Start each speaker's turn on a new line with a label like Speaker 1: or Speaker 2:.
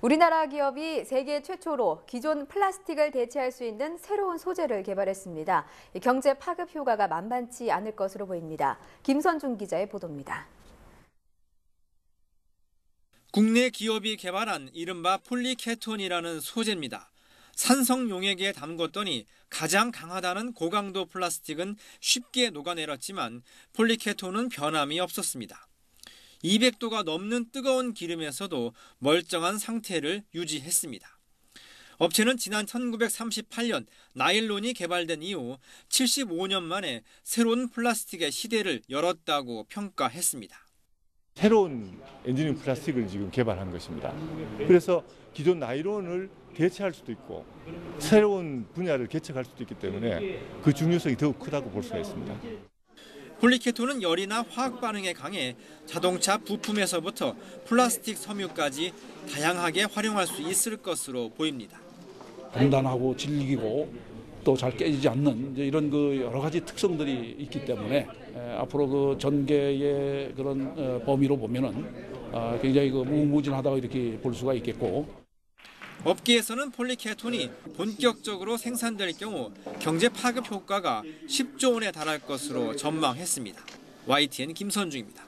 Speaker 1: 우리나라 기업이 세계 최초로 기존 플라스틱을 대체할 수 있는 새로운 소재를 개발했습니다. 경제 파급 효과가 만만치 않을 것으로 보입니다. 김선중 기자의 보도입니다.
Speaker 2: 국내 기업이 개발한 이른바 폴리케톤이라는 소재입니다. 산성 용액에 담궜더니 가장 강하다는 고강도 플라스틱은 쉽게 녹아내렸지만 폴리케톤은 변함이 없었습니다. 200도가 넘는 뜨거운 기름에서도 멀쩡한 상태를 유지했습니다. 업체는 지난 1938년 나일론이 개발된 이후 75년 만에 새로운 플라스틱의 시대를 열었다고 평가했습니다.
Speaker 3: 새로운 엔지니어 플라스틱을 지금 개발한 것입니다. 그래서 기존 나일론을 대체할 수도 있고 새로운 분야를 개척할 수도 있기 때문에 그 중요성이 더욱 크다고 볼 수가 있습니다.
Speaker 2: 폴리케톤은 열이나 화학 반응에 강해 자동차 부품에서부터 플라스틱 섬유까지 다양하게 활용할 수 있을 것으로 보입니다.
Speaker 4: 단단하고 질기고 또 잘 깨지지 않는 이런 그 여러 가지 특성들이 있기 때문에 앞으로 그 전개의 그런 어, 범위로 보면은 아, 굉장히 그 무궁무진하다고 이렇게 볼 수가 있겠고
Speaker 2: 업계에서는 폴리케톤이 본격적으로 생산될 경우 경제 파급 효과가 10조 원에 달할 것으로 전망했습니다. YTN 김선중입니다.